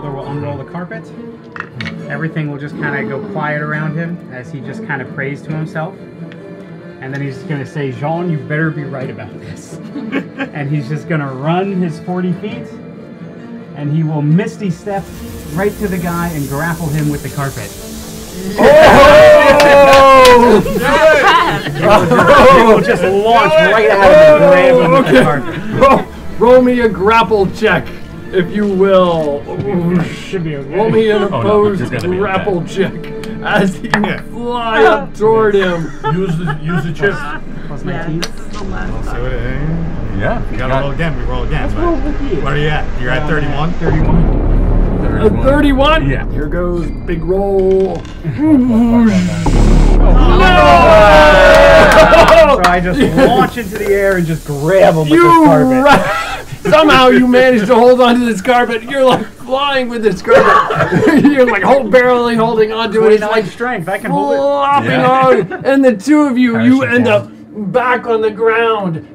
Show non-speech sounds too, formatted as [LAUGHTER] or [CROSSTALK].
unroll the carpet. Everything will just kind of go quiet around him as he just kind of prays to himself. And then he's just going to say, Jean, you better be right about this. [LAUGHS] and he's just going to run his 40 feet. And he will misty step right to the guy and grapple him with the carpet. Oh! [LAUGHS] He will just launch right at him and grab him with the Okay. carpet. Roll, [LAUGHS] roll me a grapple check, if you will. Should be okay. Roll me an Oh, no, opposed it's gonna grapple check as you Yeah. fly up [LAUGHS] toward him. Use the use the [LAUGHS] chip. Plus Yeah, 19. this is the last So, uh, Yeah. we gotta roll again. We roll again. But what are you at? You're at 31. 31. A 31? Yeah. Here goes big roll. [LAUGHS] So I just launch into the air and just grab him with You this carpet. Ra- somehow you managed to hold onto this carpet. You're like flying with this carpet. [LAUGHS] You're like whole barely holding onto it. It's like strength. I can hold it. flopping Yeah. on, and the two of you, you end down. up back on the ground.